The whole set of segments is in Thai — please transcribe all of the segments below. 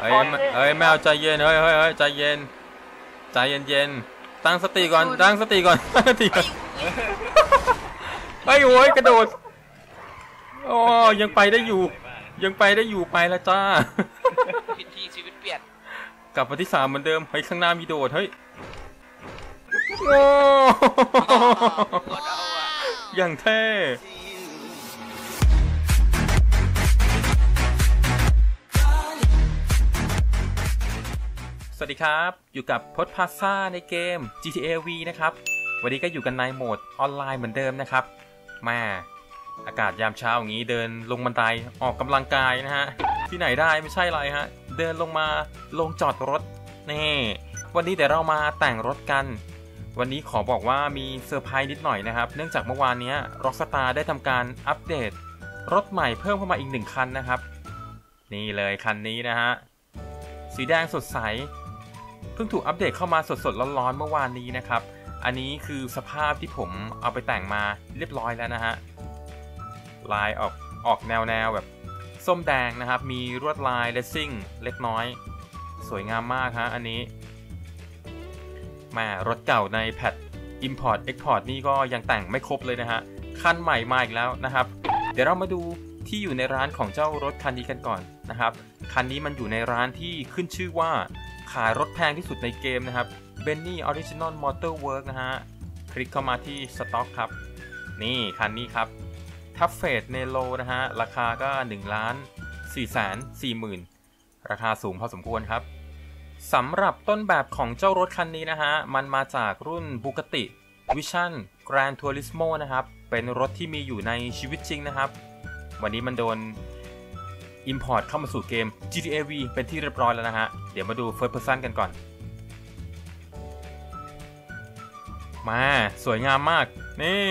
เอ้ยไม่เอ้ยแมวใจเย็นเฮ้ยเฮ้ยเฮ้ยใจเย็นใจเย็นเย็นๆตั้งสติก่อนตั้งสติก่อนตั้งสติก่อนเฮ้ยโอ้ยกระโดดโอ้ยังไปได้อยู่ ยังไปได้อยู่ไปแล้วจ้าผิดที่ชีวิตเปลี่ยนกลับมาที่สามเหมือนเดิมเฮ้ยข้างหน้ามีโดดเฮ้ยโอ้โคตรเอาอะอย่างเท่ สวัสดีครับ อยู่กับ PojzPlaza ในเกม GTA V นะครับ วันนี้ก็อยู่กันในโหมดออนไลน์เหมือนเดิมนะครับแหม่อากาศยามเช้าอย่างนี้เดินลงบันไดออกกำลังกายนะฮะ ที่ไหนได้ไม่ใช่ไรฮะ เดินลงมาลงจอดรถนี่วันนี้เดี๋ยวเรามาแต่งรถกัน วันนี้ขอบอกว่ามีเซอร์ไพรส์นิดหน่อยนะครับ เนื่องจากเมื่อวานนี้ Rockstar ได้ทำการอัปเดต รถใหม่เพิ่มเข้ามาอีกหนึ่งคันนะครับ นี่เลยคันนี้นะฮะสีแดงสดใส เพิ่งถูกอัปเดตเข้ามาสดๆร้อนๆเมื่อวานนี้นะครับ อันนี้คือสภาพที่ผมเอาไปแต่งมาเรียบร้อยแล้วนะฮะ ลายออกออกแนวแนวแบบส้มแดงนะครับ มีลวดลายเลสซิ่งเล็กน้อย สวยงามมากฮะอันนี้แหมรถเก่าในแพท Import Export นี่ก็ยังแต่งไม่ครบเลยนะฮะ คันใหม่มาอีกแล้วนะครับ เดี๋ยวเรามาดูที่อยู่ในร้านของเจ้ารถคันนี้กันก่อนนะครับ คันนี้มันอยู่ในร้านที่ขึ้นชื่อว่า ขายรถแพงที่สุดในเกมนะครับ Benny Original Motor Work นะฮะ คลิกเข้ามาที่สต็อกครับ นี่คันนี้ครับ ทัฟเฟดเนโลนะฮะ ราคาก็1ล้าน4แสน4หมื่นราคาสูงพอสมควรครับสำหรับต้นแบบของเจ้ารถคันนี้นะฮะ มันมาจากรุ่น Bugatti Vision Gran Turismo นะครับ เป็นรถที่มีอยู่ในชีวิตจริงนะครับ วันนี้มันโดน Import เข้ามาสู่เกม GTA V เป็นที่เรียบร้อยแล้วนะฮะ เดี๋ยวมาดู First Person กันก่อน มาสวยงามมาก นี่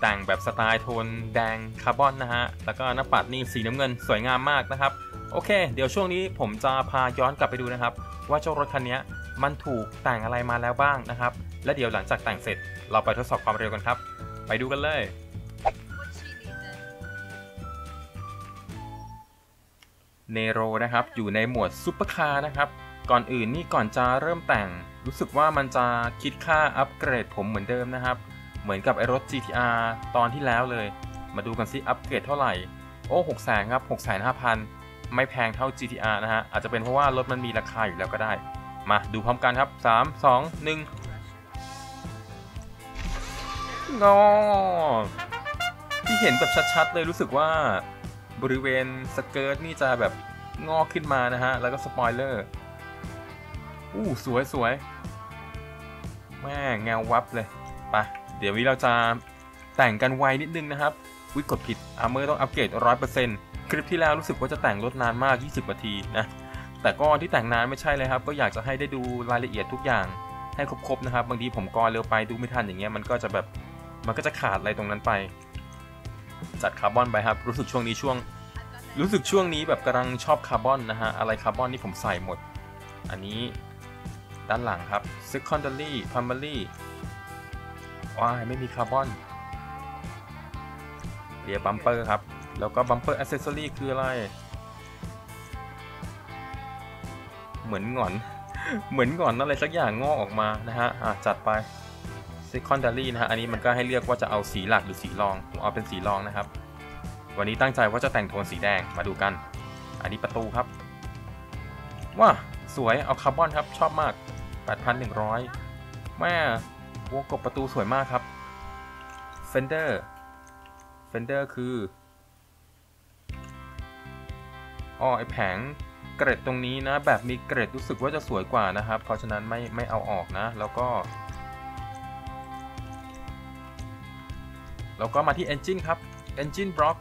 แต่งแบบสไตล์โทนแดงคาร์บอนนะฮะ แล้วก็หน้าปัดนี่สีน้ำเงินสวยงามมากนะครับ โอเค เดี๋ยวช่วงนี้ผมจะพาย้อนกลับไปดูนะครับ ว่าเจ้ารถคันนี้มันถูกแต่งอะไรมาแล้วบ้างนะครับ และเดี๋ยวหลังจากแต่งเสร็จเราไปทดสอบความเร็วกันครับ ไปดูกันเลย Nero นะครับ อยู่ในหมวดซุปเปอร์คาร์นะครับ ก่อนอื่นนี่ก่อนจะเริ่มแต่ง รู้สึกว่ามันจะคิดค่าอัปเกรดผมเหมือนเดิมนะครับ เหมือนกับไอ้รถ GTR ตอนที่แล้วเลย มาดูกันซิอัปเกรดเท่าไหร่ โอ้หกแสนครับหกแสนห้าพันไม่แพงเท่า GTR นะฮะ อาจจะเป็นเพราะว่ารถมันมีราคาอยู่แล้วก็ได้ มาดูพร้อมกันครับ 3 2 1งอที่เห็นแบบชัดๆเลยรู้สึกว่า บริเวณสเกิร์ตนี่จะแบบงอกขึ้นมานะฮะ แล้วก็สปอยเลอร์อู้สวยสวยแม่เงาวับเลยปะเดี๋ยววันนี้เราจะแต่งกันไวนิดนึงนะครับ วิกดผิดอาร์เมอร์ต้องอัปเกรด100%คลิปที่แล้วรู้สึกว่าจะแต่งรถนานมาก 20นาทีนะ แต่ก็ที่แต่งนานไม่ใช่เลยครับ ก็อยากจะให้ได้ดูรายละเอียดทุกอย่างให้ครบๆนะครับ บางทีผมกรเร็วไปดูไม่ทันอย่างเงี้ยมันก็จะแบบมันก็จะขาดอะไรตรงนั้นไป จัดคาร์บอนไปครับ รู้สึกช่วงนี้ช่วง รู้สึกช่วงนี้แบบกำลังชอบคาร์บอนนะฮะ อะไรคาร์บอนนี่ผมใส่หมด อันนี้ด้านหลังครับ secondary primary ว้ายไม่มี carbon rear bumper ครับ แล้วก็บัมเปอร์อ c เซสซอรี่คืออะไร เหมือนหงอน เหมือนหงอนอะไรสักอย่างงอกออกมานะฮะ อะจัดไป secondary นะฮะ อันนี้มันก็ให้เลือกว่าจะเอาสีหลักหรือสีรอง ผมเอาเป็นสีรองนะครับ วันนี้ตั้งใจว่าจะแต่งโทนสีแดง มาดูกัน อันนี้ประตูครับ ว้า สวย เอาคาร์บอนครับ ชอบมาก 8,100 แม่วงกบประตูสวยมากครับ Fender Fender คืออ๋อไอแผงเกรดตรงนี้นะ แบบมีเกรดรู้สึกว่าจะสวยกว่านะครับ เพราะฉะนั้นไม่ไม่เอาออกนะ แล้วก็ แล้วก็มาที่ Engine ครับ Engine Block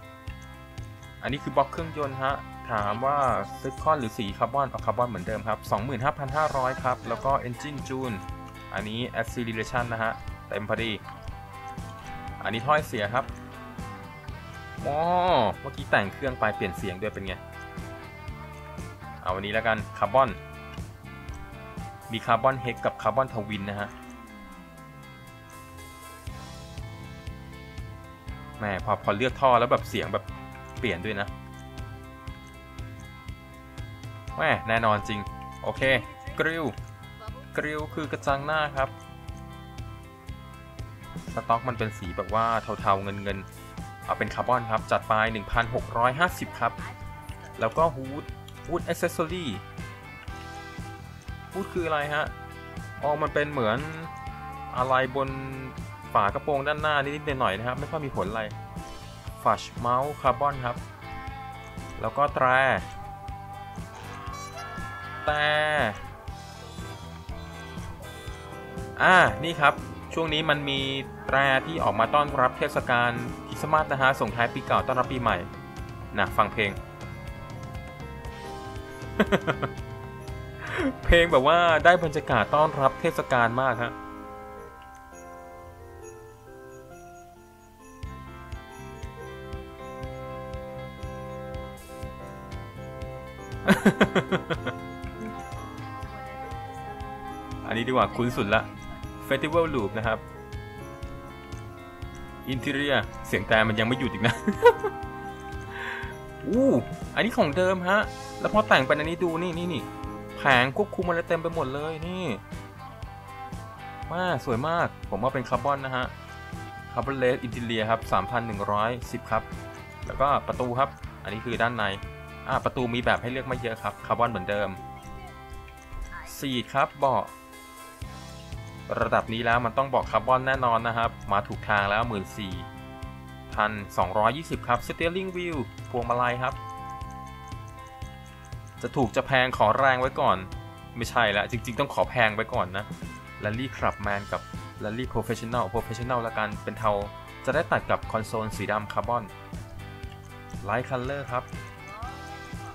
อันนี้คือบล็อกเครื่องยนต์ฮะ ถามว่าซิลิคอนหรือสีคาร์บอนเอาคาร์บอนเหมือนเดิมครับ 25,500 ครับ แล้วก็ Engine Tune อันนี้ Acceleration นะฮะ เต็มพอดี อันนี้ท่อไอเสียครับโอ๋อเมื่อกี้แต่งเครื่องไปเปลี่ยนเสียงด้วยเป็นไง เอาอันนี้แล้วกันคาร์บอน มี carbon hex กับ carbon twin นะฮะ แหมพอพอเลือกท่อแล้วแบบเสียงแบบเปลี่ยนด้วยนะแม่แน่นอนจริง โอเค กริลกริลคือกระจังหน้าครับ สต็อกมันเป็นสีแบบว่าเทาๆเงินเงินๆเอาเป็นคาร์บอนครับ จัดไป 1,650 ครับ แล้วก็ฮูดฮูดอ c เซสซอรี่ฮูดคืออะไรฮะอ๋อมันเป็นเหมือนอะไรบน ฝากระโปรงด้านหน้านิดๆหน่อยๆนะครับ ไม่ค่อยมีผลอะไรฟัชเมาส์คาร์บอนครับ แล้วก็แตรแต่อ่า นี่ครับ ช่วงนี้มันมีแตรที่ออกมาต้อนรับเทศกาลคริสต์มาสนะฮะ ส่งท้ายปีเก่าต้อนรับปีใหม่ นะ ฟังเพลง เพลงแบบว่าได้บรรยากาศต้อนรับเทศกาลมากฮะ อันนี้ดีกว่าคุ้นสุดละ Festival Loop นะครับ Interior เสียงแต่มันยังไม่หยุดอีกนะ อู้ อันนี้ของเดิมฮะ แล้วพอแต่งเป็นอันนี้ดูนี่นี่นี่แผงควบคุมอะไรเต็มไปหมดเลยนี่มาสวยมาก ผมว่าเป็นคาร์บอนนะฮะ Carbon Race Interior ครับ 3,110 ครับ แล้วก็ประตูครับ อันนี้คือด้านใน อ่าประตูมีแบบให้เลือกไม่เยอะครับคาร์บอนเหมือนเดิม Seats ครับเบาะระดับนี้แล้วมันต้องบอกคาร์บอนแน่นอนนะครับ มาถูกทางแล้ว 1 4 1,220 ครับ Steering Wheel พวงมาลัยครับ จะถูกจะแพงขอแรงไว้ก่อน ไม่ใช่ละจริง ๆ ต้องขอแพงไว้ก่อนนะ l ลลี่ครับแมนกับ l ลลี่โปรเฟชชั่น a ลโปรเฟชชั่น a ลละกันเป็นเทาจะได้ตัดกับคอนโซลสีดำคาร์บอน Light Color ครับ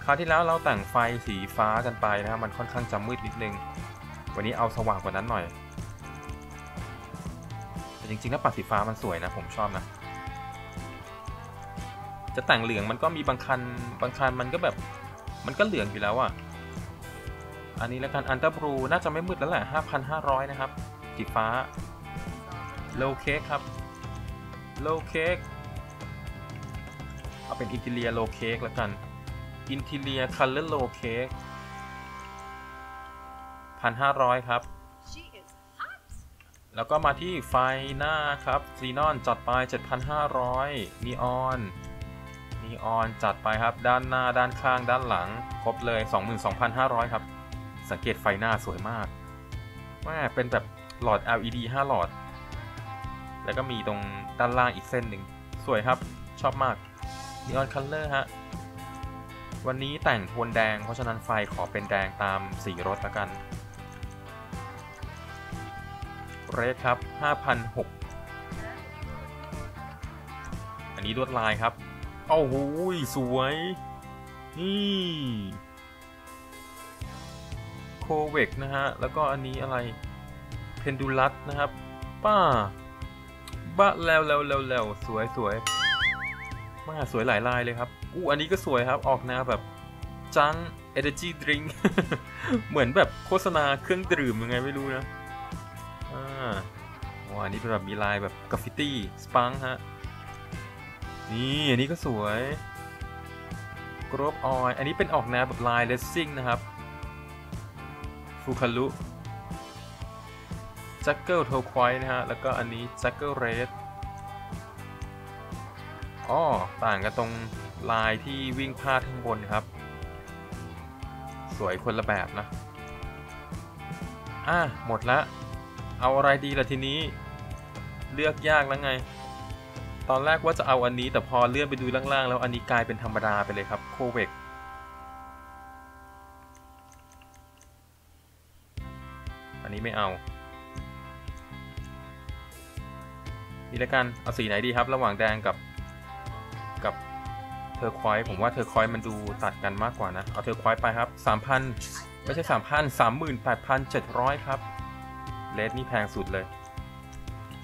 คราวที่แล้วเราแต่งไฟสีฟ้ากันไปนะครับมันค่อนข้างจะมืดนิดนึง วันนี้เอาสว่างกว่านั้นหน่อยแต่จริงๆแล้วปัดสีฟ้ามันสวยนะผมชอบนะ จะแต่งเหลืองมันก็มีบางคันบางคันมันก็แบบมันก็เหลืองอยู่แล้วอะ่ะอันนี้แล้วกันอันเตอร์บลูน่าจะไม่มืดแล้วแหละ 5,500 นะครับสีฟ้าโลเค้กครับโลเค้กเอาเป็นอินทีเลียโลเค้กแล้วกัน อินทีเลียคัลเลอร์โลเค้ก1,500ครับ She is hot. แล้วก็มาที่ไฟหน้าครับซีนอนจัดไป 7,500นีออนนีออนจัดไปครับ ด้านหน้าด้านข้างด้านหลัง ครบเลย 22,500 ครับ สังเกตไฟหน้าสวยมากแม่เป็นแบบหลอด LED 5 หลอด แล้วก็มีตรงด้านล่างอีกเส้นหนึ่ง สวยครับ ชอบมาก Neon Color ฮะ วันนี้แต่งโทนแดง เพราะฉะนั้นไฟขอเป็นแดงตามสีรถละกัน เรทครับ5,600อันนี้ลวดลายครับโอ้โหสวย นี่โคเวกนะฮะ แล้วก็อันนี้อะไร เพนดูลัสนะครับ ป้าบ้าแล้วแล้วแล้วแล้วสวยสวย มาสวยหลายลายเลยครับอู้อันนี้ก็สวยครับออกแนวแบบจัง energy drink เหมือนแบบโฆษณาเครื่องดื่มยังไงไม่รู้นะอ่าว้าอันนี้เป็นแบบมีลายแบบกราฟฟิตี้สปังฮะนี่อันนี้ก็สวย Globe Oil อันนี้เป็นออกแนวแบบลาย Racing นะครับ Fukaru Jackal Turquoise นะฮะ แล้วก็อันนี้ Jackal Red อ๋อต่างกันตรงลายที่วิ่งพาดข้างบนครับ สวยคนละแบบนะอะหมดละ เอาอะไรดีล่ะทีนี้ เลือกยากแล้วไง ตอนแรกว่าจะเอาอันนี้แต่พอเลื่อนไปดูล่างๆ แล้วอันนี้กลายเป็นธรรมดาไปเลยครับโคเวกอันนี้ไม่เอา นี่แล้วกัน เอาสีไหนดีครับ ระหว่างแดงกับ Turquoise ผมว่า Turquoise มันดูตัดกันมากกว่านะ เอา Turquoise ไปครับ3,000ไม่ใช่3,000 38,700ครับ Race นี่แพงสุดเลย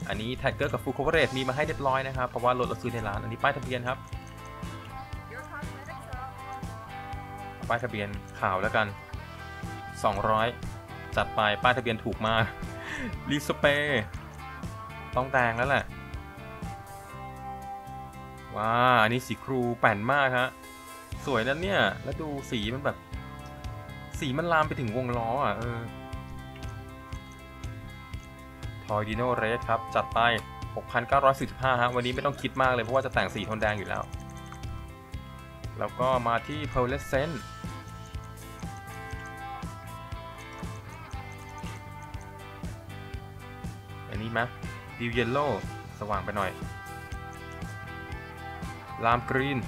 อันนี้แท็กเกอร์กับฟูล o คเวอร์เรมีมาให้เรียบร้อยนะครับ เพราะว่ารถเราซื้อในร้าน อันนี้ป้ายทะเบียนครับ ป้ายทะเบียนขาวแล้วกัน 200 จัดไปป้ายทะเบียนถูกมากรีสเปย์ต้องแดงแล้วแหละ ว้าอันนี้สีครูแป่นมากฮะ สวยนะเนี่ย แล้วดูสีมันแบบ สีมันลามไปถึงวงล้ออะเออทอยดิโนเรสครับ จัดไป 6,945ฮะ วันนี้ไม่ต้องคิดมากเลย เพราะว่าจะแต่งสีโทนแดงอยู่แล้ว แล้วก็มาที่ pearlescent อันนี้ไหมดิวเยลโล่สว่างไปหน่อย ลามกรีน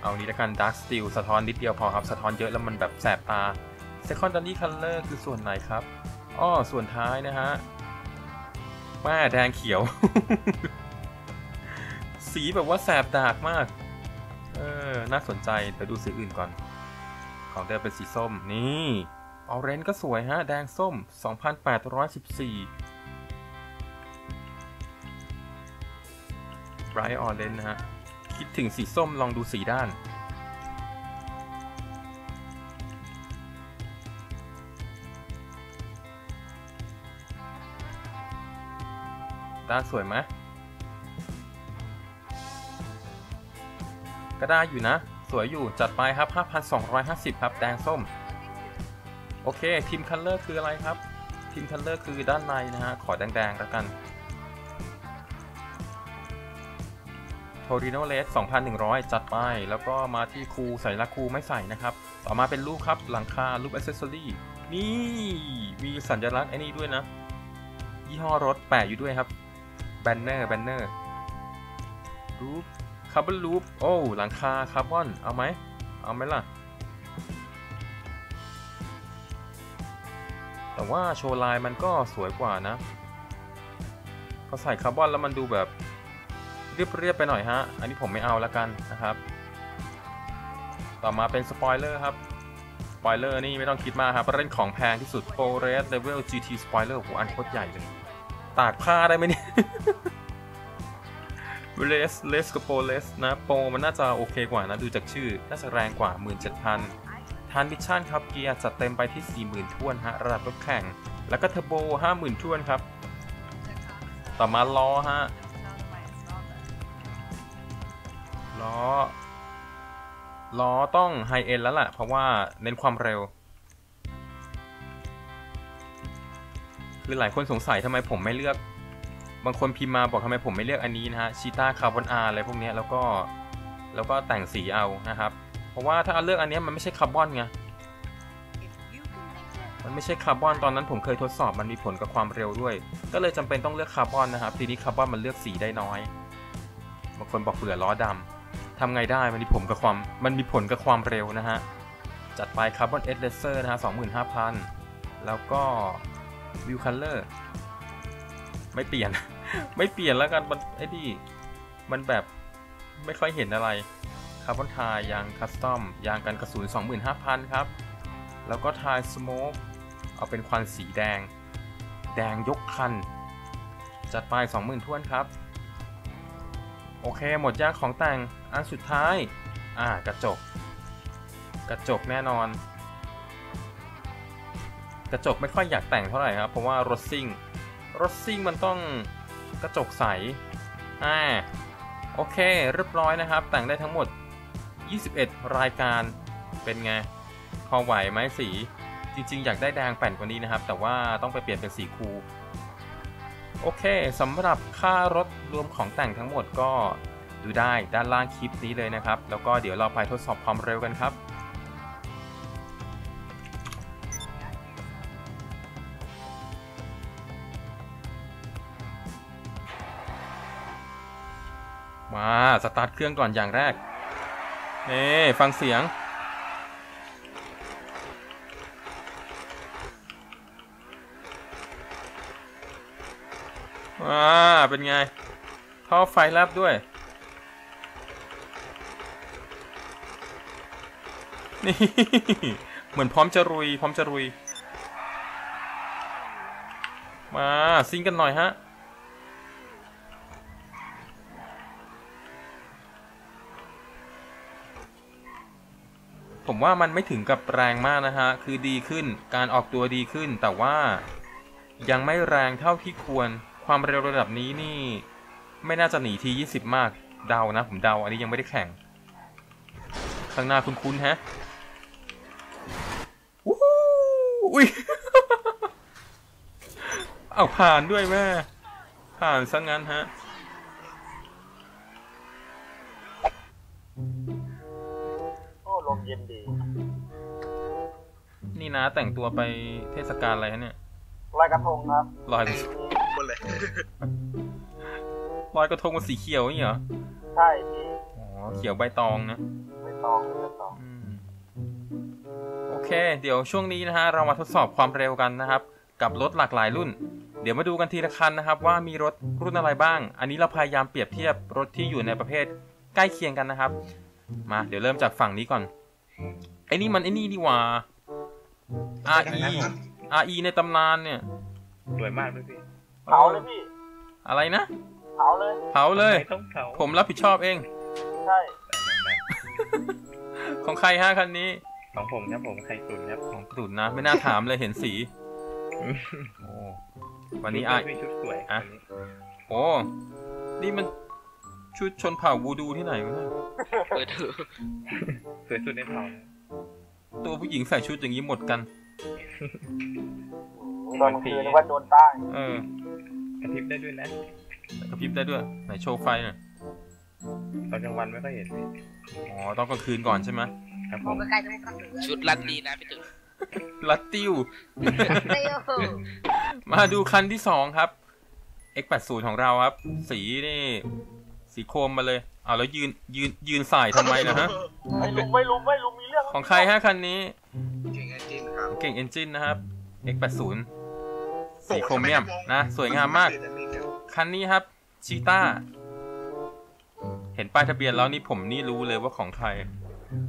เอานี้แล้วกัน Dark Steel สะท้อนนิดเดียวพอครับ สะท้อนเยอะแล้วมันแบบแสบตา Secondary Color คือส่วนไหนครับอ้อส่วนท้ายนะฮะแม่แดงเขียว สีแบบว่าแสบดากมาก เออ น่าสนใจเดี๋ยวดูสีอื่นก่อน ของเดิมเป็นสีส้มนี่ออเรนก็สวยฮะ แดงส้ม 2,814 Bright Orange นะฮะ คิดถึงสีส้มลองดูสีด้านด้านสวยไหมก็ได้อยู่นะ สวยอยู่จัดไปครับ 5,250 ครับแดงส้ม โอเค Trim Color คืออะไรครับ Trim Color คือด้านในนะฮะ ขอแดงๆแล้วกัน Torino Red 2,100 จัดไป แล้วก็มาที่คูใส่ละคูไม่ใส่นะครับ ต่อมาเป็นรูปครับ หลังคารูปอ c เซสซอรี่นี่ มีสัญลักษณ์ไอ้นี่ด้วยนะ ยี่ห้อรถแปะอยู่ด้วยครับ Banner Banner Roof Carbon Roof โอ้หลังคาคาร์บอนเอาไหมเอาไหมล่ะ แต่ว่าโชว์ลน์มันก็สวยกว่านะพอใส่คาร์บอนแล้วมันดูแบบเรียบๆไปหน่อยฮะ อันนี้ผมไม่เอาแล้วกันนะครับ ต่อมาเป็นสปอยเลอร์ครับสปอยเลอร์นี่ไม่ต้องคิดมากครับเล่นของแพงที่สุด Pro Red Level GT Spoiler โอ้โหอันโคตรใหญ่เลย ตากผ้าได้ไหมเนี่ย Race Race กับ Pro Race นะ Pro มันน่าจะโอเคกว่านะ ดูจากชื่อ น่าจะแรงกว่า 17,000 Transmission ครับ เกียร์จัดเต็มไปที่ 40,000ท้วนฮะระดับรถแข่ง แล้วก็เทอร์โบ 50,000ท้วนครับ ต่อมาล้อฮะล้อล้อต้อง High End แล้วแหละเพราะว่าเน้นความเร็ว คือหลายคนสงสัยทำไมผมไม่เลือก บางคนพิมพ์มาบอกทำไมผมไม่เลือกอันนี้นะฮะ Cheetah Carbon R อะไรพวกนี้แล้วก็แล้วก็แต่งสีเอานะครับ เพราะว่าถ้าเอาเลือกอันนี้มันไม่ใช่คาร์บอนไงมันไม่ใช่คาร์บอนตอนนั้นผมเคยทดสอบมันมีผลกับความเร็วด้วย ก็เลยจำเป็นต้องเลือกคาร์บอนนะครับทีนี้คาร์บอนมันเลือกสีได้น้อยบางคนบอกเบื่อล้อดำทำไงได้มันมีผลกับความมันมีผลกับความเร็วนะฮะจัดไป Carbon S Racer นะฮะ25,000แล้วก็ Wheel Color ไม่เปลี่ยน ไม่เปลี่ยนแล้วกันมันไอ้นี่มันแบบไม่ค่อยเห็นอะไรคาร์บอน Tire ยาง Custom ยางกันกระสุน 25,000 ครับ แล้วก็ Tire Smoke เอาเป็นควันสีแดง แดงยกคัน จัดไป 20,000ท้วนครับ โอเคหมดยางของแต่งอันสุดท้าย อ่ากระจก กระจกแน่นอน กระจกไม่ค่อยอยากแต่งเท่าไหร่ครับ เพราะว่ารถซิ่ง รถซิ่งมันต้องกระจกใส อ่า โอเค เรียบร้อยนะครับ แต่งได้ทั้งหมด 21 รายการเป็นไง พอไหวไหมสี จริง ๆ อยากได้แดงแป่นกว่านี้นะครับ แต่ว่าต้องไปเปลี่ยนเป็นสีคูโอเคสำหรับค่ารถรวมของแต่งทั้งหมดก็ดูได้ด้านล่างคลิปนี้เลยนะครับ แล้วก็เดี๋ยวเราไปทดสอบความเร็วกันครับ มาสตาร์ทเครื่องก่อนอย่างแรกนี่ฟังเสียง ว้า เป็นไงท่อไฟแลบด้วย นี่ เหมือนพร้อมจะรุย พร้อมจะรุย มาซิงกันหน่อยฮะ ผมว่ามันไม่ถึงกับแรงมากนะฮะ คือดีขึ้น การออกตัวดีขึ้น แต่ว่ายังไม่แรงเท่าที่ควร ความเร็วระดับนี้นี่ ไม่น่าจะหนีทียี่สิบมาก เดานะ ผมเดา อันนี้ยังไม่ได้แข่ง ข้างหน้าคุ้นๆแฮะวู้ฮู้อุ้ย เอาผ่านด้วยแม่ ผ่านซะงั้นฮะ เย็นดี นี่นะแต่งตัวไปเทศกาลอะไรฮะเนี่ยลอยกระทงครับลอยกระทงหมดเลยลอยกระทงมันสีเขียวนี่เหรอ ใช่พี่อ๋อเขียวใบตองนะไม่ต้องไม่ต้องอืมโอเค เดี๋ยวช่วงนี้นะฮะ เรามาทดสอบความเร็วกันนะครับ กับรถหลากหลายรุ่น เดี๋ยวมาดูกันทีละคันนะครับ ว่ามีรถรุ่นอะไรบ้าง อันนี้เราพยายามเปรียบเทียบรถที่อยู่ในประเภทใกล้เคียงกันนะครับ มา เดี๋ยวเริ่มจากฝั่งนี้ก่อน ไอ้นี่มันไอ้นี่ดีหว่า RE RE ในตำนานเนี่ยสวยมากด้วยพี่เผาเลยพี่ อะไรนะเผาเลยเผาเลยไม่ต้องเผาผมรับผิดชอบเอง ใช่ ของใครฮะคันนี้ ของผมครับผมไข่ตุ๋นครับ ของกรุนนะ ไม่น่าถามเลยเห็นสีโอ้วันนี้ชุอะดพี่ชุดสวยอะวันนี้โอ้นี่มัน ชุดชนเผ่าวูดูที่ไหนวะเนี่ยเปิดดูสวยสุดในเผ่านะตัวผู้หญิงใส่ชุดอย่างนี้หมดกันโดนคืนนึกว่าโดนใต้เออกระพริบได้ด้วยนะกระพริบได้ด้วย ไหนโชว์ไฟหน่อยตอนกลางวันไม่ค่อยเห็นพี่อ๋อต้องกลางคืนก่อนใช่ไหมครับผมมองไกลๆจะไม่กระสือชุดรัดดีนะพี่ตึกลัดติ้วเตี้ยวมาดูคันที่สองครับ X80 ของเราครับ สีนี่ สีโครมมาเลยเอาแล้วยืนยืนยืนสายทำไมนะฮะ ไม่ลุมไม่ลุมไม่ลุมมีเรื่องของใครฮะคันนี้จริงจริงครับเก่งเอนจินนะครับ X80 สีโครเมียมนะ สวยงามมาก คันนี้ครับชีต้า เห็นป้ายทะเบียนแล้วนี่ผมนี่รู้เลยว่าของใคร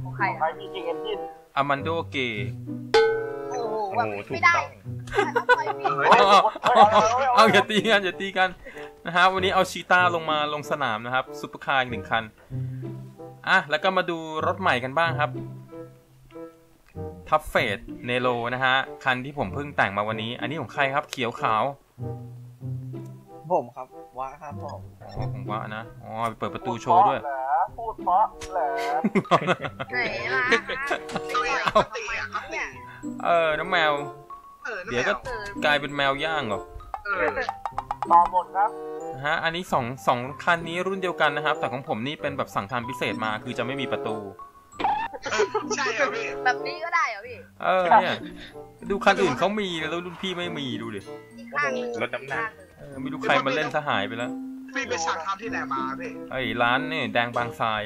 ของใครใครอะมีจริงเอนจินอามันโดเกโอ้โหโอ้แบบโหถูไม่กได้ต้องเอาไปพี่เอาเอาอย่าตีกันอย่าตีกัน นะฮะวันนี้เอาชีต้าลงมาลงสนามนะครับซุปเปอร์คาร์อีกหนึ่งคันอะแล้วก็มาดูรถใหม่กันบ้างครับทัฟเฟดเนโ o นะฮะ คันที่ผมเพิ่งแต่งมาวันนี้ อันนี้ของใครครับ เขียวขาว ผมครับว้าครับผมอ๋อของว่านะอ๋อไปเปิดประตูโชว์ด้วยพูดเพราะเหรอไหนล่ะทำไมเนี่ยเออน้องแมว เดี๋ยวก็เออกลายเป็นแมวย่างเหรอ ต่อหมดครับนะฮะอันนี้สองสองคันนี้รุ่นเดียวกันนะครับ แต่ของผมนี่เป็นแบบสั่งทำพิเศษมาคือจะไม่มีประตู ใช่เหรอพี่แบบนี้ก็ได้เหรอพี่เออเนี่ยดูคันอื่นเขามีแล้วรุ่นพี่ไม่มีดูดิอีกข้างหนึงลดน้ำหนัก เออไม่รู้ใครมาเล่นซะหายไปแล้วพี่ไปสั่งทำที่ไหนมาพี่ไอ้ยร้านนี่แดงบางทราย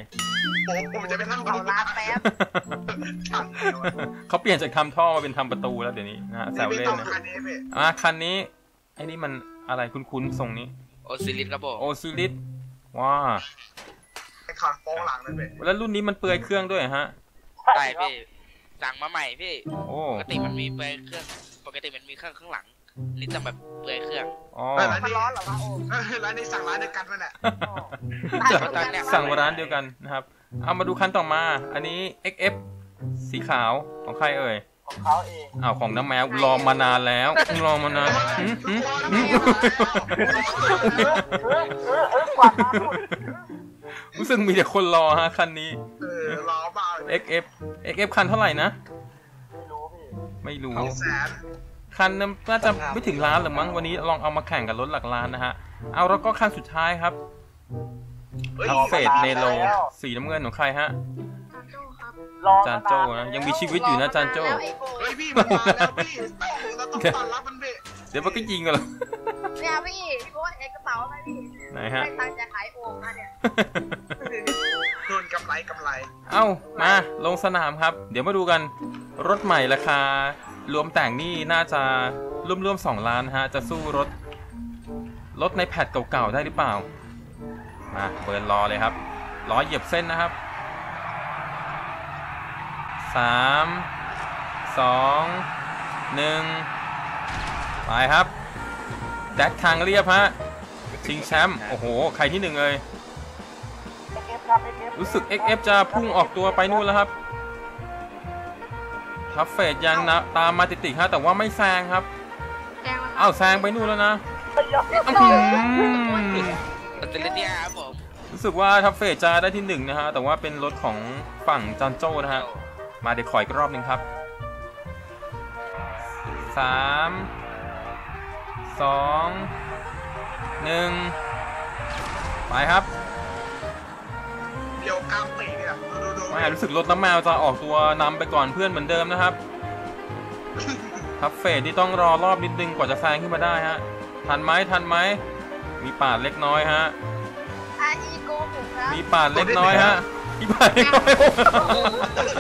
ผมผมจะไปทำเอาลาแป๊บสั่งเขาเปลี่ยนจากทำท่อมาเป็นทำประตูแล้วเดี๋ยวนี้นะฮะแซนี่วพี่เล่ต้นองนะคันนี้พี่อะคันนี้ไอ้นี่มัน อะไรคุ้นๆทรงนี้ โอซิลิสครับผมโอซิลิสว้าไอ้คันโป้งหลังนั่นพี่แล้วรุ่นนี้มันเปลือยเครื่องด้วยฮะใช่พี่สั่งมาใหม่พี่โอ้ปกติมันมีเปลือยเครื่องปกติมันมีเครื่องข้างหลังนี่จะแบบเปลือยเครื่องอ๋อมันร้อนเหรอวะโอ้เออร้านนี้สั่งร้านเดียวกันไหมเนี่ยตายแล้วสั่งร้านเดียวกันนะครับ เอามาดูคันต่อมา อันนี้ XF สีขาวของใครเอ่ย ของเขาเองอ้าวของน้าแมวรอมานานแล้วรอมานานหืมหืมหืมเออเออเออกว่ามาพูดรู้สึกมีแต่คนรอฮะคันนี้ เออรอเปล่า XF XF คันเท่าไหร่นะ ไม่รู้พี่ไม่รู้ สองแสน คันนั้นน่าจะไม่ถึงล้านหรือมั้งวันนี้ลองเอามาแข่งกับรถหลักล้านนะฮะ เอาแล้วก็คันสุดท้ายครับเฮ้ยทัฟเฟดเนโลสีน้ำเงินของใครฮะ ร อจานโจ้นะยังมีชีวิตอยู่นะจานโจ้แล้วไอ้โบเฮ้ยพี่มันมาแล้วพี่เราต้องต้อนรับมันพี่เดี๋ยวมันก็ยิงกันหรอเนี่ยพี่พี่โบ๊ทเอกกระเป๋าไหมพี่ไหนฮะไม่ทันจะขายโอ่งนะเนี่ยโดนกำไรกำไร เอ้ามาลงสนามครับ เดี๋ยวมาดูกันรถใหม่ราคา รวมแต่งนี่น่าจะร่วมๆสองล้านฮะ จะสู้รถ รถในแพดเก่าๆได้หรือเปล่ามาเปิดรอเลยครับล้อเหยียบเส้นนะครับ สามสองหนึ่งไปครับแดกทางเรียบฮะชิงแชมป์โอ้โห ใครที่หนึ่งเลยเอฟครับเอฟรู้สึก XF จะพุ่งออกตัวไปนู่นแล้วครับ Truffade ยังนะตามมาติดๆฮะแต่ว่าไม่แซงครับแซงแล้วครับอ้าวแซงไปนู่นแล้วนะเฮ้ยแต่เล่นเนี่ยครับผมรู้สึกว่า Truffade จะได้ที่หนึ่งนะฮะแต่ว่าเป็นรถของฝั่งจานโจ้นะฮะ มาเดี๋ยวขออีกรอบหนึ่งครับสามสองหนึ่งไปครับเดี๋ยวกลางปีเนี่ยดูดูดูแม่รู้สึกรถน้ำแมวจะออกตัวนำไปก่อนเพื่อนเหมือนเดิมนะครับ ทัฟเฟสที่ต้องรอรอบนิดนึงกว่าจะแซงขึ้นมาได้ฮะ ทันไหมทันไหม มีปาดเล็กน้อยฮะ อาอีโกผมครับ มีปาดเล็กน้อยฮะมีปาดเล็กน้อยโอ้โห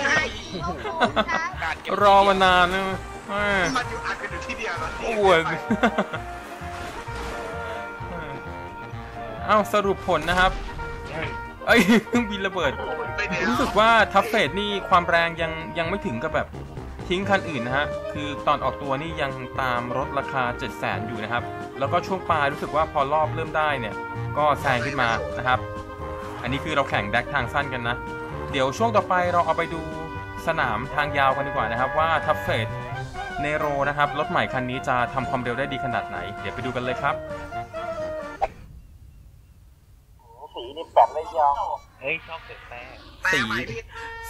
อาอีโกผมครับการเก็บรอมานานนะแม่มันอยู่อัดกันอยู่ที่เดียวนะโอ้ยเอ้าสรุปผลนะครับ เอ้ยเครื่องบินระเบิดไปเดี๋ยวรู้สึกว่าทัฟเฟสนี่ความแรงยังยังไม่ถึงกับแบบทิ้งคันอื่นนะฮะ คือตอนออกตัวนี่ยังตามรถราคา 7 0 0 0 0อยู่นะครับ แล้วก็ช่วงปลายรู้สึกว่าพอรอบเริ่มได้เนี่ย ก็แซงขึ้นมานะครับ อันนี้คือเราแข่งแดกทางสั้นกันนะ เดี๋ยวช่วงต่อไปเราเอาไปดูสนามทางยาวกันดีกว่านะครับ ว่า Truffade Nero นะครับรถใหม่คันนี้จะทำความเร็วได้ดีขนาดไหน เดี๋ยวไปดูกันเลยครับเฮ้ยชอบเสร็จแป้งแต่สีใหม่พี่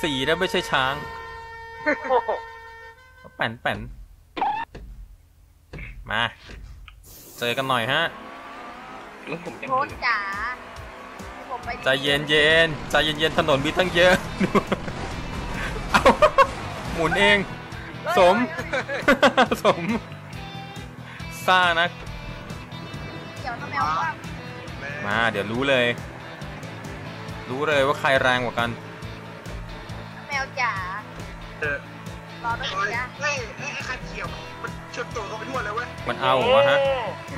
สีนะไม่ใช่ช้าง แป่นแป่นมา เจอกันหน่อยฮะ แล้วผมจะโทษจ๋าผมไปใจเย็นเย็นใจเย็นเย็นถนนมีตั้งเยอะเอาหมุนเอง สม สมซ่านะเดี๋ยวน้ำแมวว่ามา เดี๋ยวรู้เลย รู้เลยว่าใครแรงกว่ากันน้ำแมวจ๋าเออ รอด้วยเฮ้ยจ้ะเฮ้ยไอ้ไอ้คันเขียวมันชนตัวเขาไปทั่วเลยเว้ยมันเอาเหรอฮะ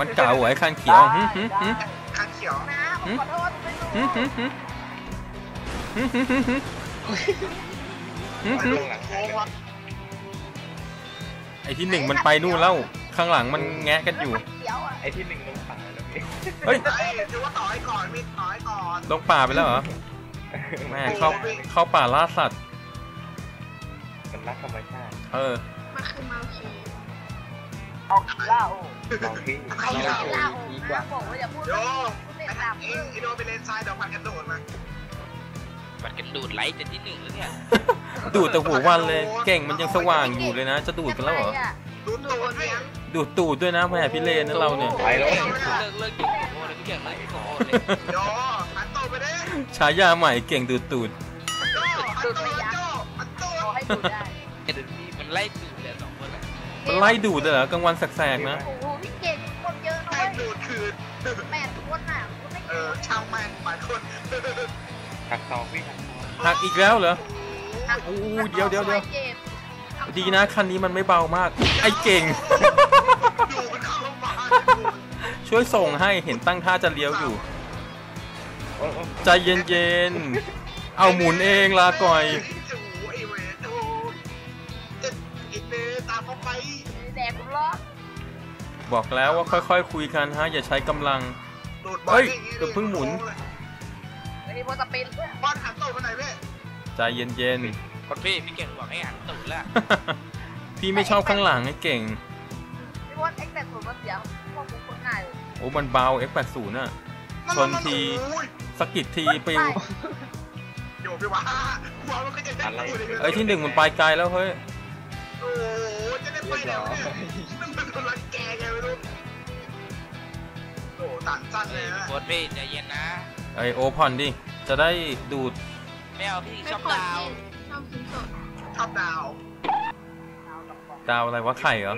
มันเก่าเหรอไอ้คันเขียวหึหึหึคันเขียวนะผมขอโทษผมไม่รู้หึหึหึหึหึหึหึหึหึข้างหลังหายไปไอ้ที่หนึ่งมันไปนู่นแล้วข้างหลังมันแงะกันอยู่เขียวอะไอ้ที่หนึ่งลงป่าแล้วพี่เฮ้ยไอ้ถือว่าต่อให้ก่อนมีต่อให้ก่อนลงป่าไปแล้วเหรอแม่เข้าเข้าป่าล่าสัตว์ มันรักธรรมชาติเออ มันคือเมาคีลองที่ไอ้ไอ้เหี้ยเล่านะบอกว่าอย่าพูดโยพูดเล่ไอ้นทัตานมเองไอ้โดนไปเลนซ้ายเดี๋ยวพันกันโดดมามันกันดูดไลท์จะที่หนึ่งแล้วเนี่ยดูดแต่หัววันเลย เก่งมันยังสว่างอยู่เลยนะ จะดูดกันแล้วเหรอ ดูตัวด้วยนะดูดตูดด้วยนะแม่พี่เลนนะเราเนี่ยไปแล้วเลิกเลิกกินโอ้เลยพี่เก่งเลยโอ้เลยโยอันโตไปดิฉายาใหม่เก่งดูดตูดโยอันโตโยอันโตขอให้ดูได้มันไล่ดูดเลยสองคนเลยมันไล่ดูดเลยเหรอกลางวันแสกๆนะ โอ้โหพี่เก่งคนเยอะนะแม่เว้ยดูดคืนแปดคนอะก็ไม่เอเก่องช่างแม่งหลายคนหักซองพี่หักซองหักอีกแล้วเหรอ โอ้เดี๋ยวเดี๋ยวเดี๋ยวดีนะคันนี้มันไม่เบามาก ไอ้เก่ง อยู่มันเข้าโรงพยาบาลช่วยส่งให้เห็นตั้งท่าจะเลี้ยวอยู่ โอ้โอ้ใจเย็นๆ เอาหมุนเองลาก่อยจู บอกแล้วว่าค่อยๆคุยกันฮะ อย่าใช้กำลัง ดูดบอลเฮ้ยเดี๋ยวเพิ่งหมุนอันนี้พอสปินด้วยบอลหันโตไปไหนเว้ยใจเย็นคนพี่พี่เก่งบอกให้อ่านตูดแล้วๆ พี่ไม่ชอบข้างหลังไอ้เก่ง พี่พอเอ็กแซกผมมันเสียพวกผมคนง่ายเลยโอ้มันเบา X80 น่ะ ชนทีสะกิดทีปิวโยพี่ว่าหัวมันก็จะได้ดูเลยเอ้ยที่หนึ่งมันไปไกลแล้วเฮ้ย โอ้จะได้ไปแล้วเนี่ย กำลังแกไงไม่รู้โอ้ตัดสั้นเลยนะโคตรพี่ใจเย็นนะไอโอพอนดิ จะได้ดูด ไม่เอาพี่ชอบดาวชอบกินสดชอบดาวดาวอะไรวะไข่เหรอ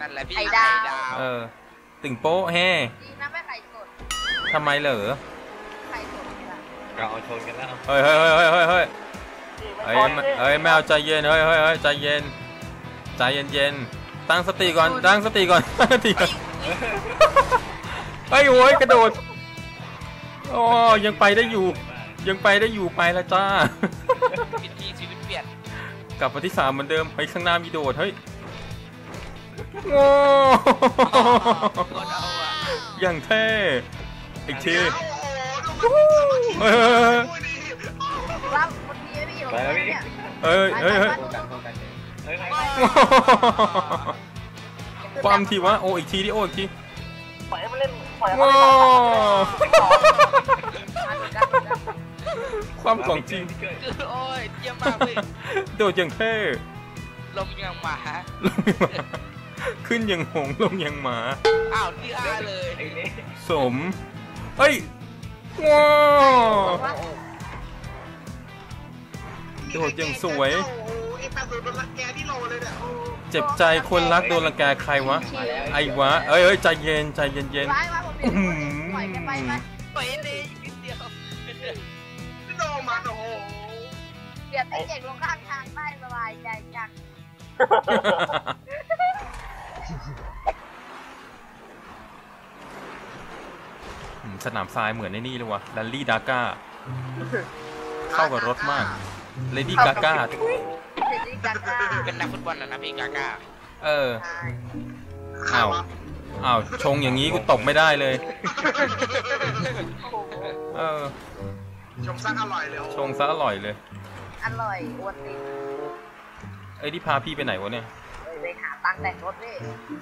นั่นแหละพี่ไข่ดาว เออ ตึงโป๊ะแฮ่ดีนะไม่ไข่สดทำไมเหรอไข่สดเราเอาชนกันแล้วเฮ้ยเฮ้ยเฮ้ยเฮ้ยเฮ้ยเฮ้ยเฮ้ยไมวใจเย็นเฮ้ยเฮ้ยเฮ้ยใจเย็น ใจเย็นเย็น ตั้งสติก่อนตั้งสติก่อนตั้งสติก่อนเฮ้ยโอ้ยกระโดดอ๋อยังไปได้อยู่ ยังไปได้อยู่ไปแล้วจ้าปิดที่ชีวิตเปลี่ยนกลับมาที่สามเหมือนเดิมเฮ้ยข้างหน้ามีโดดเฮ้ยโง่โคตรเอาอะอย่างเท่อีกทีโอ้โหดูมันสมาธิเฮ้ยรับคนดีไม่อยู่ไปแล้วพี่เนี่ยเฮ้ยเฮ้ยเฮ้ย โฟกัสโฟกัสเฮ้ยความทีวะโออีกทีดิโออีกทีปล่อยให้มันเล่นปล่อยให้โอ้มันเล่นต่อความของจริงโอ้ยเยี่ยมมากพี่โดดอย่างเท่ลงยังหมาลงอย่างหมาขึ้นอย่างหงส์ลงอย่างหมาอ้าวนี่อาเลยไอ้นี่สมเอ้ยว้าวโดดอย่างสวย โอ้โหไอ้แปดศูนย์โดนรังแกที่โลเลยเนี่ยโอ้เจ็บใจคนรักโดนรังแกใครวะ ไอ้วะ เอ้ยเอ้ยใจเย็นใจเย็นเย็นร้ายมาผมเห็นปล่อยแกไปไหมไปเลยอีกนิดเดียวไม่โดนมันโอ้โหเปลี่ยนไอ้เด็กลงข้างทางได้สบายใจจังอืมสนามทรายเหมือนในนี่เลยวะลัลลี่ดาก้า เข้ากับรถมากLady Gaga เด็กนี่จังก้าเป็นนักฟุตบอลนะนะพี่กาก้าเออใครอ้าววะอ้าว ชงอย่างนี้กูตบไม่ได้เลย โอ้โหเออ ชมซักอร่อยเลยโอ้โหชงซะอร่อยเลย อร่อยอวดดิเอ้ยที่พาพี่ไปไหนวะเนี่ย ไปหาตังค์แต่งรถนี่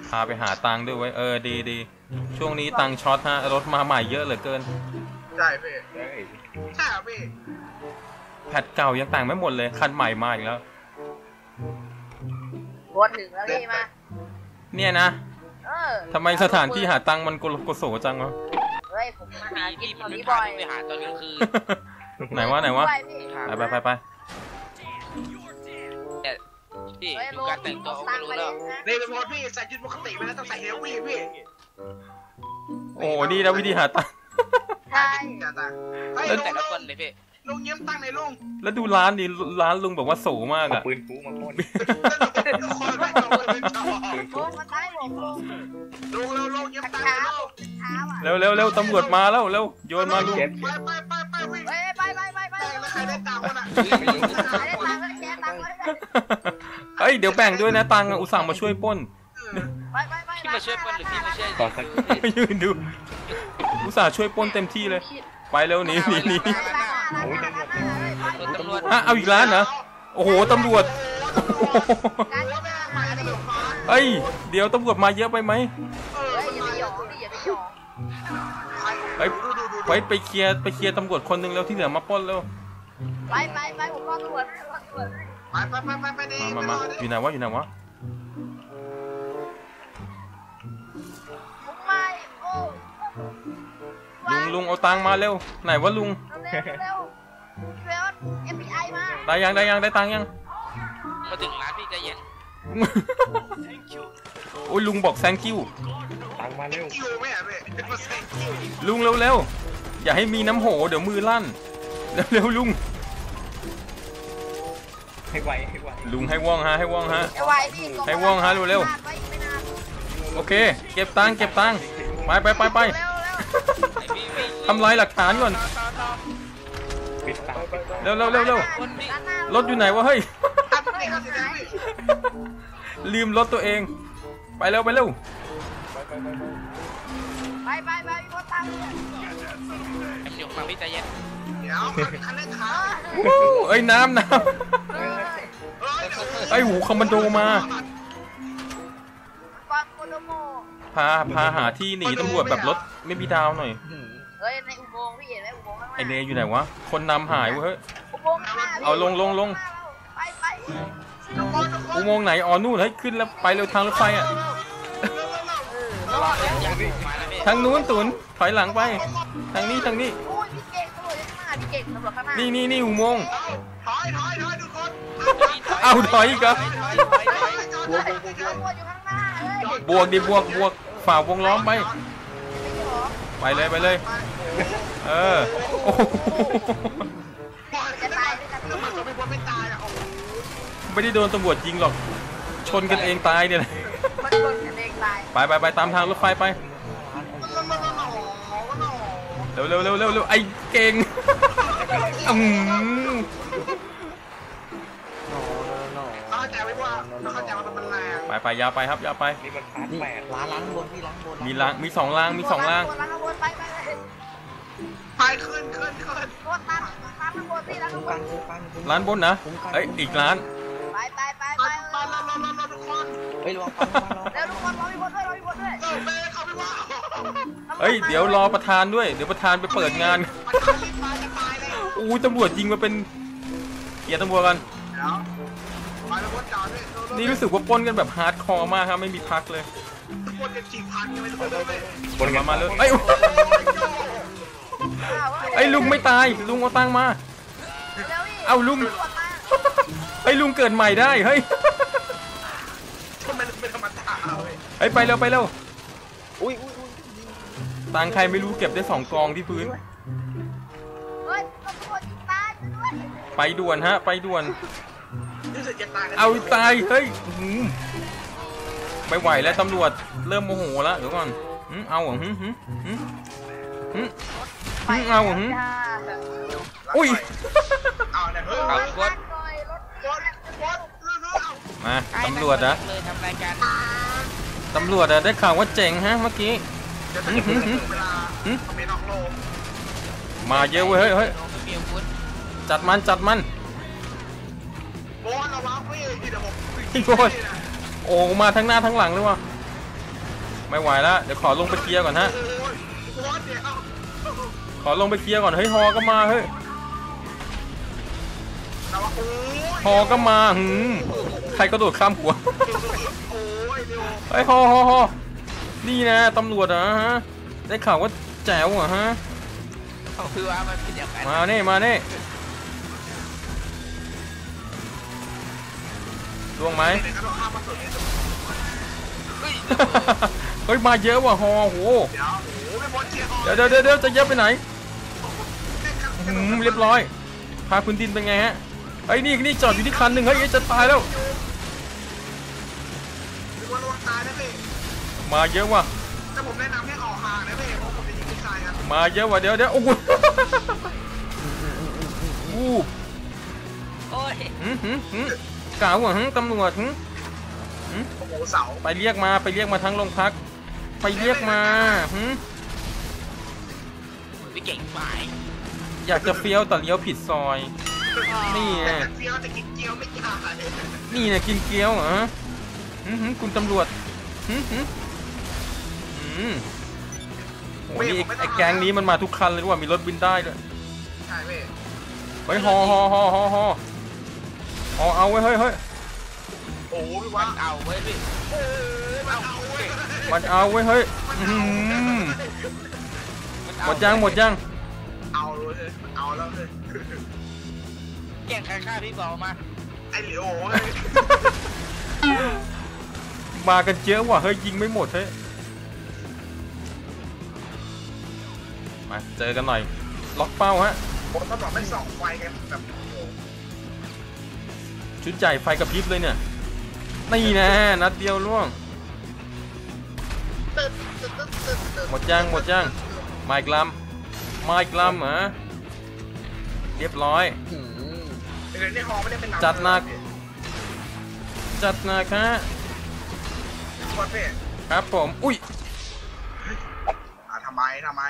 พาไปหาตังค์ด้วยไว้ยเออดีดีช่วงนี้ตังค์ช็อตฮะรถมาใหม่เยอะเหลือเกิน ใช่พี่เฮ้ยใช่เหรอพี่ แพทเก่ายังแต่งไม่หมดเลย คันใหม่มาอีกแล้ว รถถึงแล้วพี่มา เนี่ยนะเออทำไมสถานที่หาตังค์มันโกลโกโสจังวะเฮ้ยผมมาหากิพี่นแถมันวไม่นี้พาบ่อยไปหาตอนกลางคืนไหนวะไหนวะไปพี่ไปไปไปไปแต่พี่เฮ้ยดูการแต่งตัวก็รู้แล้วนี่เป็นโพสพี่ใส่ชุดปกติไม่ได้ต้องใส่เฮลวี่พี่โอ้โหดีนะวิธีหาตังค์ใช่อย่าตาเฮ้ยเล่นลุแต่งละลุคนงเลยพี่ ลุงเยี่ยมตั้งในลุงแล้วดูร้านดิร้านลุงบอกว่าสูงมากเอาอะปืนฟูมาพ่นทุกคนไม่จบไม่จบปืนโอ้ฟูมันได้ผมลงลุงเร็วลุงเยี่ยมตั้งในลุงเท้าอะเร็วเร็วเร็วตำรวจมาแล้วเร็วโยนมาลุงไปไปไปไปวิ่งเฮ้ยไปไปไปไปแต่งแล้วใครได้ตังค์วะน่ะหาได้ตังค์แล้วแกตังค์เลยเฮ้ยเดี๋ยวแบ่งด้วยนะตังค์อะอุตส่าห์มาช่วยปล้น ไปไปไปพี่มาช่วยปนหรือพี่มาช่วย ขอสักยืนดูอุตส่าห์ช่วยปล้นเต็มที่เลย ไปเร็วหนีหนีหนีรถตำรวจอะเอาอีกร้านเหรอโอ้โหตำรวจการหัวจะแม่มามาดิเดือดฟ้าเฮ้ยเดี๋ยวตำรวจมาเยอะไปไหมเออเฮ้ยอย่าไปหยอกดิอย่าไปหยอกเฮ้ยดูดูดูไปไปเคลียร์ไปเคลียร์ตำรวจคนหนึ่งแล้วที่เหลือมาปล้นแล้วไปไปไปผมรอตำรวจให้รอตำรวจให้ไปไปไปไปไปดิมามามาอยู่ไหนวะอยู่ไหนวะผมไม่โอ้ ลุงลุงเอาตังค์มาเร็ว ไหนวะลุงเร็วเร็วเร็ว FBI มาได้ยังได้ยังได้ตังค์ยัง มาถึงร้านพี่ใจเย็นโอ้ยลุงบอกแซงคิวตังมาเร็วคิวไหมอะพี่เป็นเปอร์เซ็นต์คิวลุงเร็วเร็วอย่าให้มีน้ำโหเดี๋ยวมือลั่น เร็วเร็วลุง ให้ไวให้ไวลุงให้ว่องฮะให้ว่องฮะ ไอ้ไวพี่ให้ว่องฮะเร็วไปไม่นานโอเค เก็บตังค์เก็บตังค์ไปไปไปไป เร็วเร็วไอพี่พี่ ทำลายหลักฐานก่อน ปิดตาปิดตาเร็วเร็วเร็วเร็วรถอยู่ไหนวะเฮ้ย ลืมรถตัวเอง ไปเร็วไปเร็ว ไปไปไปพี่พดตามเลยไอ้หยกมาพี่ใจเย็นเดี๋ยวคันเร่งขาเอ้ยน้ำน้เฮ้ยเฮ้ยเดี๋ยวำไอ้หูคอมมานโดมาก่อนโคโดโมพาพาหาที่หนีตำรวจแบบรถไม่มีดาวหน่อย เฮ้ยในอุโมงค์พี่เห็นไหมอุโมงค์ข้างหน้าไอเนยอยู่ไหนวะ คนนำหายเวะเฮ้ย อุโมงค์ข้างหน้าพี่เอาลงลงลง ไปไปทุกคนทุกคนอุโมงค์ไหนอ๋อนู่นเฮ้ยขึ้นแล้วไปเร็วทางรถไฟอะรอดเลยอยากมาแล้วพี่ทางนู้นตุนถอยหลังไป ทางนี้ทางนี้ โอ้ยพี่เก่งตำรวจข้างหน้าพี่เก่งตำรวจข้างหน้านี่นี่นี่อุโมงค์ ถอยถอยถอยทุกคนเอาถอยอีกเหรอถอยถอยถอยตำรวจอยู่ข้างหน้าเฮ้ยบวกดิบวกบวกฝ่าวงล้อมไปไม่หรอ ไปเลยไปเลย เออโอ้โหจะตายด้วยกันตำรวจไม่พ้นไม่ตายอะโอ้โหไม่ได้โดนตำรวจยิงหรอก ชนกันเองตายเนี่ยแหละมันโดนกันเองตายไปไปไปตามทางรถไฟไปเร็วเร็วเร็วเร็วเร็วไอ้เก่งอืม ไปไปยาวไปครับยาวไป นี่มันพาร์ทแปดร้านล้างบนพี่ล้างบนมีรางมีสองรางมีสองราง ล้างข้างบนไปไปไปไปขึ้นขึ้นขึ้นรถตามตามข้างบนพี่ล้างคุ้ข้ามงบกันนคุ้มกันคุ้มร้านบนนะเอ้ยอีกร้านไปไปไปไปไปไปแล้วแล้วแล้วทุกคนเฮ้ยระวังปังระวังแล้วทุกคนรอพี่พลด้วยรอพี่พลด้วยเออเบย์เขาไม่ว่าเฮ้ยเดี๋ยวรอประธานด้วย เดี๋ยวประธานไปเปิดงานประธานรีบมาจะตายเลยอู้ตำรวจยิงมาเป็นเกียร์ตำรวจกันเดี๋ยวมาแล้ววนจอดด้วย นี่รู้สึกว่าปล้นกันแบบฮาร์ดคอร์มากครับไม่มีพักเลยวนกันจีบพันกันไปทุกคนเลยบนกัมานมาเลยไอ้เอ้ยโอ้ยโจ้ไอ้ยลุงไม่ตายลุงเอาตังค์มา แล้วอีกเอาลุงตำรวจมาไอ้ยลุงเกิดใหม่ได้เฮ้ยทำไมเป็นธรรมดาเว้ยเฮ้ยไปเร็วไปเร็วอุ้ยอุ้ยอุ้ยตังค์ใครไม่รู้เก็บได้สองกองที่พื้น เฮ้ยตำรวจตายไปด้วยไปด่วนฮะ ไปด่วน รู้สึกจะตายกันเอาตายเฮ้ยอื้อหือไม่ไหวแล้วตำรวจเริ่มโมโหแล้วเดี๋ยวก่อนหึเอาเหรอหึหึหึหึหึเอาเหรอหึจ้าอุ้ยเอาเนี่ยเฮ้ยเอาเอากดหน่อยรถกดกดเอามาตำรวจนะเลยทำรายการตำรวจอะได้ข่าวว่าเจ๋งฮะเมื่อกี้เดี๋ยวจะถึงเวลาคอมเมนต์ออกโลกมาเยอะเว้ยเฮ้ยเฮ้ยไม่มีอาวุธจัดมันจัดมัน โบนระวังพี่เดี๋ยวผมพี่โบนโอ้มาทั้งหน้าทั้งหลังเลยวะไม่ไหวแล้วเดี๋ยวขอลงไปเคลียร์ก่อนฮะโอ้ยโบนเดี๋ยวขอลงไปเคลียร์ก่อนเฮ้ยฮอก็มาเฮ้ยระวังโอ้ยฮอก็มาหืมใครกระโดดข้ามหัวโอ้ยเดี๋ยวเฮ้ยฮอฮอฮอนี่นะตำรวจเหรอะฮะได้ข่าวว่าแจ๋วเหรอะฮะ เขาคือว่ามันเป็นอย่างนั้นมาเน่มาเน่ ล่วงไหมเดี๋ยวก็ต้องข้ามมาสุดนี้เฮ้ยเฮ้ยมาเยอะว่ะฮอโหเดี๋ยวโอ้ยไม่บอลเชียร์ออกเดี๋ยวเดี๋ยวเดี๋ยวเดี๋ยวจะเยอะไปไหนหืมเรียบร้อย พาคุณดินเป็นไงฮะเฮ้ยนี่นี่จอดอยู่ที่คันหนึ่งเฮ้ยจะตายแล้วหรือว่าระวังตายนะพี่มาเยอะว่ะแต่ผมแนะนำให้ออกห่างนะพี่เพราะผมจะยิงที่ชายกันมาเยอะว่ะเดี๋ยวเดี๋ยวโอ้โหอู้โอ้ยหืมหืมหืม กล่าวว่ะหืมตำรวจหืมโอ้โหเสาไปเรียกมาไปเรียกมาทั้งโรงพัก ไปเรียกมาหืมพี่เก่งฝ่ายอยากจะเฟี้ยวแต่เลี้ยวผิดซอย นี่ไง แต่เฟี้ยวจะกินเกี๊ยวไม่จ่ายนี่เนี่ยกินเกี๊ยวเหรอหืมหืมคุณตำรวจหืมหืมหืมโอ้นี่ไอ้ไอ้แก๊งนี้มันมาทุกคันเลยด้วยมีรถบินได้ด้วย ใช่พี่เฮ้ยฮอฮอฮอฮอฮอ ฮอเอาไว้เฮ้ยเฮ้ยโอ้ยมัว่านเอาไว้ยพี่โอ้ยมันเอาเว้ยมันเอาไว้เฮ้ยอื้อหือมันหเอามดยังหมดยังเอาเลยเอาแล้วเลยแก่งข้างๆพี่บอกมาไอ้เหลียวโอ้ยมากันเยอะว่ะเฮ้ยยิงไม่หมดเฮ้ยมาเจอกันหน่อยล็อกเป้าฮะผมต้องบอกไม่ส่องไฟกันแบบโอ้โห ชุดใหญ่ไฟกระพริบเลยเนี่ยนี่นะนัดเดียวล่วงตึ๊ดตึ๊ดตึ๊ดตึ๊ดตึ๊ดหมดยังหมดยังมาอีกลำมาอีกลำเหรอเรียบร้อยหืมเดี๋ยวนี้ฮอไม่ได้เป็นจัดหนัก จัดหนักฮะคนเพ่ครับผม อุ้ยอะทำไมทำไม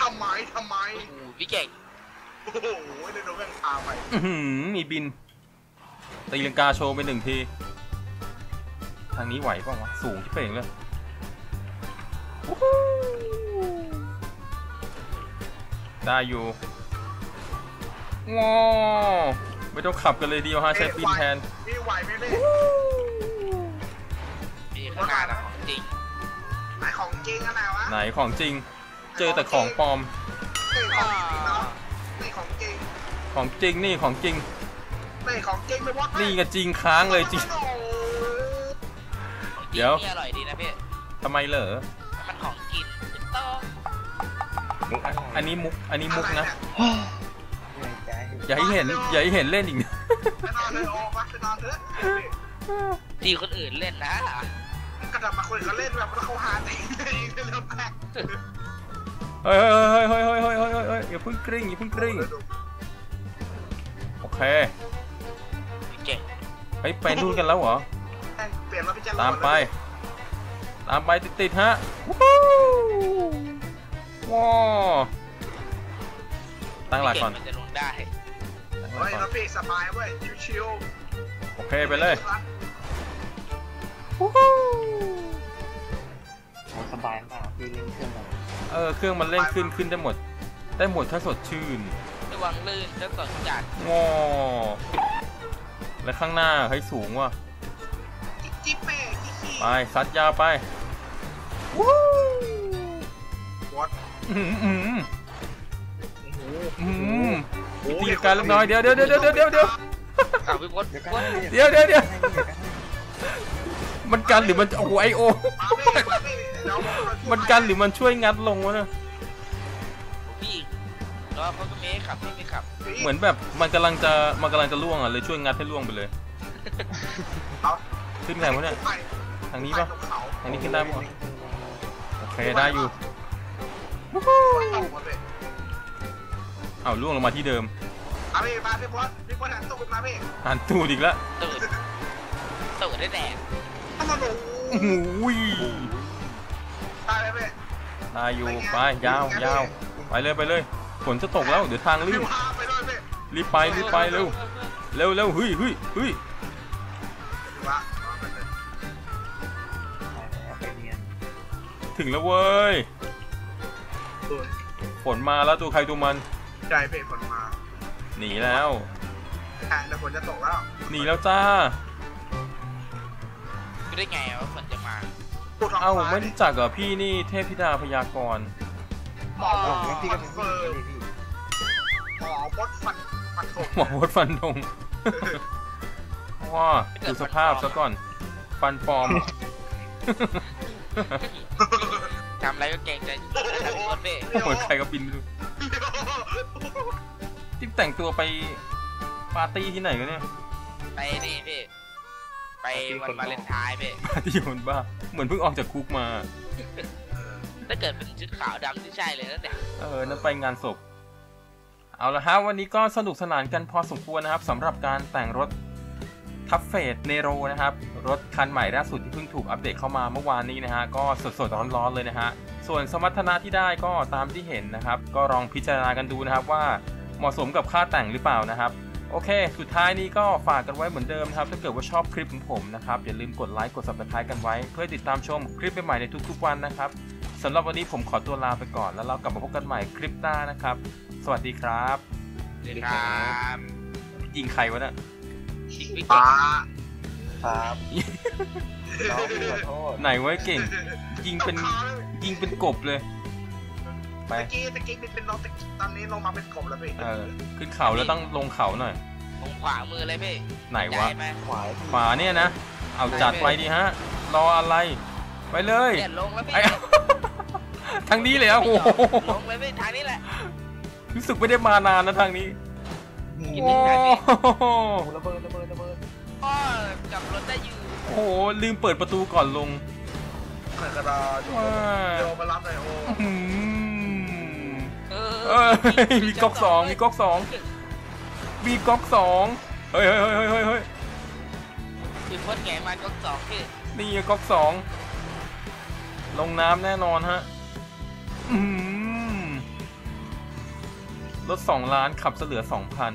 ทำไมทำไมโอ้โหพี่เก่ง โอ้โหเดี๋ยวโดนแม่งพาไปอื้อหือมีบิน ตีลังกาโชว์ไปหนึ่งที ทางนี้ไหวเปล่าวะ สูงที่เป่งเลยวู้ฮู้ได้อยู่ว้าวไม่ต้องขับกันเลยเดียวฮะใช้บินแทนพี่ไหวไหมพี่พี่ข้างหน้านะของจริงไหนของจริงอะไรวะไหนของจริง เจอแต่ของปลอมนี่ของจริงเนาะนี่ของจริงของจริง ตะของจริงไปวอดนี่ก็จริงค้างเลยจริง เดี๋ยว อร่อยดีนะพี่ ทำไมเหรอ มันของกินต้องอันนี้มุก อันนี้มุกนะ อย่าให้เห็น อย่าให้เห็นเล่นอีกนะนอนเลยโอ้ไปนอนเถอะที่คนอื่นเล่นนะกระดับมาคนเขาเล่นแบบเขาหาตีเริ่เฮ้ยเฮ้ยเฮ้ยเฮ้ยเฮ้ยเฮ้ยเฮ้ยอย่าพึ่งกริ้งอย่าพึ่งกริ้งโอเค ฮ้ยไปนู่นกันแล้วเหรอ เปลี่ยนมาพิจารณาตามไป ตามไปติดๆฮะวู้ฮู้ว้าวตั้งหลักก่อนพี่เมันจะลงได้ตั้งหลัเฮ้กยก่อนเราพี่สบายเว้ยชิวโอเคๆไปเลยโอ้สบายมากพี่เล่นเครื่องอะไรเออเครื่องมันเร่งขึ้นขึ้นได้หมด ได้หมดถ้าสดชื่นระวังลื่นจะสดจัดงอ และข้างหน้าให้สูงว่ะจิ๊บแม่ขี้ขี้ไปซัดยาวไปวอตอื้อหือโอ้โหอื้อหือมีตีลังการเล็กน้อยเดี๋ยวเดี๋ยวเดี๋ยวเดี๋ยวเดี๋ยวเดี๋ยวอ้าวพี่พศเดี๋ยวพกันศให้เดี๋ยวเดี๋ยวเดี๋ยวให้เดี๋ยวกันให้มันกันหรือมันโอ้โหไอโอมาเพ่มาเพ่เดี๋ยวมันกันหรือมันช่วยงัดลงวะเนี่ยพี่ แล้วเขาก็ไม่ให้ขับไม่ให้ขับเหมือนแบบมันกำลังจะมันกำลังจะล่วงอะเลยช่วยงัดให้ล่วงไปเลยเอาขึ้นไงวะเนี่ยไปทางนี้ไปปะตรงเขาทางนี้ขึ้นได้ปะโอเคได้อยู่เอาหมดเลยเอาล่วงลงมาที่เดิมเอาพี่มาพี่บอสพี่บอสหันตู้ขึ้นมาพี่หันตูดอีกแล้วตื่นตื่นได้แดดเอามาหนูโอ้โหตายเลยพี่ได้อยู่ไปยาวยาวไปเลยไปเลย ฝนจะตกแล้วเดี๋ยวทางลื่พี่นพาไปเลยพี่รีบไปรีบไปเร็วเร็วเร็วเฮ้ยเฮ้ยเฮ้ยถือว่าเอาไปเลยไปเรียนถึงแล้วเว้ยตัวฝนมาแล้วตัวใครตัวมันใจพี่ฝนมาหนีแล้วแข่งแต่ฝนจะตกแล้วหนีแล้วจ้ารู้ได้ไงว่าฝนจะมาปูท้องเอ้าฟ้าไม่ดิรู้จักเหรอพี่นี่เทพธิดาพยากรณ์หมออ๋อหมองั้นพี่ก็เป็นพี่ก็ดีพี่ หมอบดฟันฟันถงหมอวดฟันธงว้าดูสภาพซะก่อน ฟันปลอมทำอะไรก็เก่งใจทำพี่พศพี่เหมือนใครก็บินไปดูติ๊บแต่งตัวไปปาร์ตี้ที่ไหนกันเนี่ย ไปนี่พี่ ไปวันวาเลนไทน์พี่ปาร์ตี้คนบ้า เหมือนเพิ่งออกจากคุกมา ถ้าเกิดเป็นชุดขาวดำที่ใช่เลยนั่นเนี่ยเออ นั่นไปงานศพ เอาละฮะวันนี้ก็สนุกสนานกันพอสมควรนะครับสำหรับการแต่งรถทัฟเฟดเนโรนะครับ รถคันใหม่ล่าสุดที่เพิ่งถูกอัปเดตเข้ามาเมื่อวานนี้นะฮะก็สดๆร้อนๆเลยนะฮะส่วนสมรรถนะที่ได้ก็ตามที่เห็นนะครับ ก็ลองพิจารณากันดูนะครับว่าเหมาะสมกับค่าแต่งหรือเปล่านะครับ โอเค สุดท้ายนี้ก็ฝากกันไว้เหมือนเดิมนะครับ ถ้าเกิดว่าชอบคลิปของผมนะครับ อย่าลืมกดไลค์กด subscribe กันไว้ เพื่อติดตามชมคลิปใหม่ๆในทุกๆวันนะครับำหรับวันนี้ผมขอตัวลาไปก่อน แล้วเรากลับมาพบกันใหม่คลิปหน้านะครับ สวัสดีครับสวัสดีครับยิงใครวะเนี่ยชิควิกป้าครับน้องพี่ขอโทษไหนไว้เก่ง ยิงเป็นยิงเป็นกบเลยไปตะกี้ตะกี้เป็นน้องตะกี้ตอนนี้ลงมาเป็นกบแล้วพี่เออขึ้นเขาแล้วต้องลงเขาหน่อยตรงขวามือเลยพี่ไหนวะใจไหมขวาพี่ขวาเนี่ยนะเอาจัดไปดีฮะรออะไรไปเลยเปลี่ยนลงแล้วพี่ไอ้ ทางนี้เลยเหรอะโอ้โหลงเลยพี่ทางนี้แหละรู้สึกไม่ได้มานานนะทางนี้กินโอ้นิดหน่อยดิโหโอ้ระเบิดระเบิดระเบิดพ่อกลับรถได้อยู่โอ้โหลืมเปิดประตูก่อนลงเหมือนกระดาษว้าโยมารับเลยโอ้อื้อหือเอเอ้ยมีก๊อกสองมีก๊อกสองมีก๊อกสองเฮ้ยเฮ้ยเฮ้ยเฮ้ยเฮ้ยเฮ้ยคือพดแงมาก๊อกสองพี่นี่ไงก๊อกสองลงน้ำแน่นอนฮะอื้อหือ รถสองล้านขับเสลือสองพัน